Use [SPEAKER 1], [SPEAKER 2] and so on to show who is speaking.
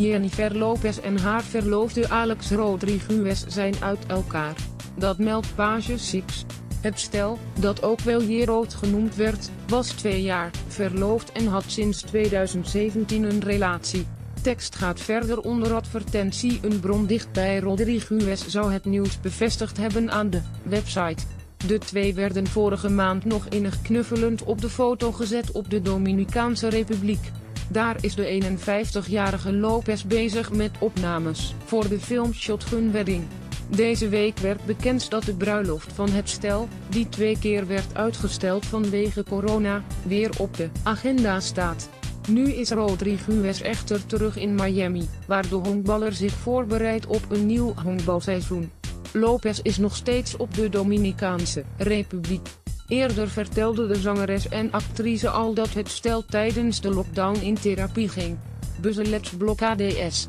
[SPEAKER 1] Jennifer Lopez en haar verloofde Alex Rodriguez zijn uit elkaar. Dat meldt Page Six. Het stel, dat ook wel Jeroot genoemd werd, was twee jaar verloofd en had sinds 2017 een relatie. Tekst gaat verder onder advertentie. Een bron dicht bij Rodriguez zou het nieuws bevestigd hebben aan de website. De twee werden vorige maand nog innig knuffelend op de foto gezet op de Dominicaanse Republiek. Daar is de 51-jarige Lopez bezig met opnames voor de film Shotgun Wedding. Deze week werd bekend dat de bruiloft van het stel, die twee keer werd uitgesteld vanwege corona, weer op de agenda staat. Nu is Rodriguez echter terug in Miami, waar de honkballer zich voorbereidt op een nieuw honkbalseizoen. Lopez is nog steeds op de Dominicaanse Republiek. Eerder vertelde de zangeres en actrice al dat het stel tijdens de lockdown in therapie ging. Buzzelets blokkades.